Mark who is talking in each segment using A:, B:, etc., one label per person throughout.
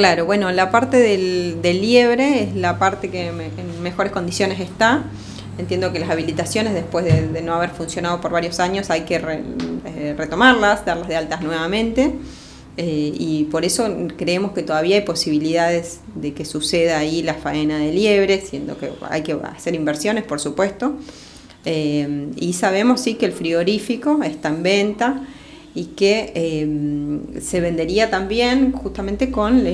A: Claro, bueno, la parte del, liebre es la parte que en mejores condiciones está. Entiendo que las habilitaciones, después de, no haber funcionado por varios años, hay que eh, retomarlas, darlas de altas nuevamente. Eh, y por eso creemos que todavía hay posibilidades de que suceda ahí la faena de liebre, siendo que hay que hacer inversiones, por supuesto. Eh, y sabemos sí que el frigorífico está en venta y que eh, se vendería también justamente con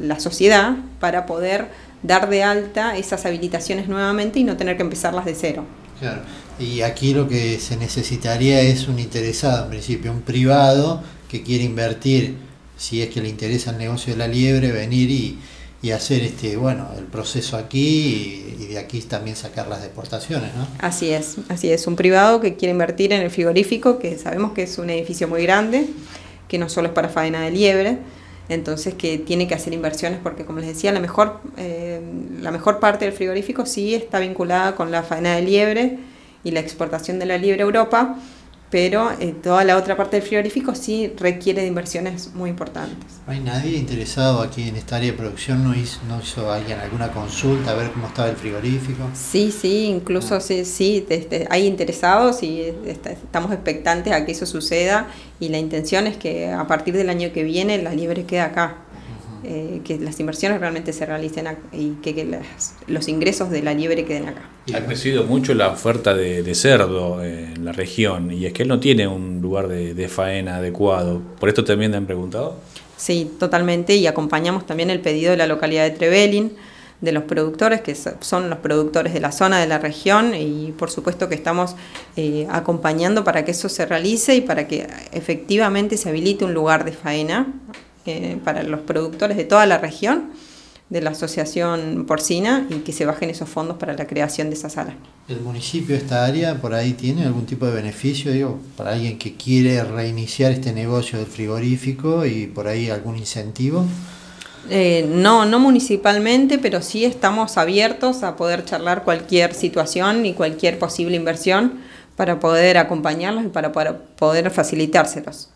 A: la sociedad para poder dar de alta esas habilitaciones nuevamente y no tener que empezarlas de cero.
B: Claro, y aquí lo que se necesitaría es un interesado, en principio un privado que quiere invertir, si es que le interesa el negocio de la liebre, venir y, y hacer este bueno el proceso aquí y, de aquí también sacar las deportaciones ¿no?
A: así es así es un privado que quiere invertir en el frigorífico que sabemos que es un edificio muy grande que no solo es para faena de liebre entonces que tiene que hacer inversiones porque como les decía la mejor eh, la mejor parte del frigorífico sí está vinculada con la faena de liebre y la exportación de la liebre a Europa pero eh, toda la otra parte del frigorífico sí requiere de inversiones muy importantes.
B: ¿No hay nadie interesado aquí en esta área de producción? ¿No hizo, no hizo alguien alguna consulta a ver cómo estaba el frigorífico?
A: Sí, sí, incluso ah. sí, sí este, hay interesados y este, estamos expectantes a que eso suceda y la intención es que a partir del año que viene la liebre quede acá. Eh, que las inversiones realmente se realicen y que, los ingresos de la liebre queden acá.
C: Ha crecido mucho la oferta de, cerdo en la región y es que él no tiene un lugar de, faena adecuado. ¿Por esto también te han preguntado?
A: Sí, totalmente y acompañamos también el pedido de la localidad de Trevelin de los productores, que son los productores de la zona, de la región, y por supuesto que estamos eh, acompañando para que eso se realice y para que efectivamente se habilite un lugar de faena para los productores de toda la región de la asociación porcina y que se bajen esos fondos para la creación de esa sala.
B: ¿El municipio, esta área, por ahí tiene algún tipo de beneficio, digo, para alguien que quiere reiniciar este negocio del frigorífico y por ahí algún incentivo?
A: Eh, no, no municipalmente, pero sí estamos abiertos a poder charlar cualquier situación y cualquier posible inversión para poder acompañarlos y para poder facilitárselos.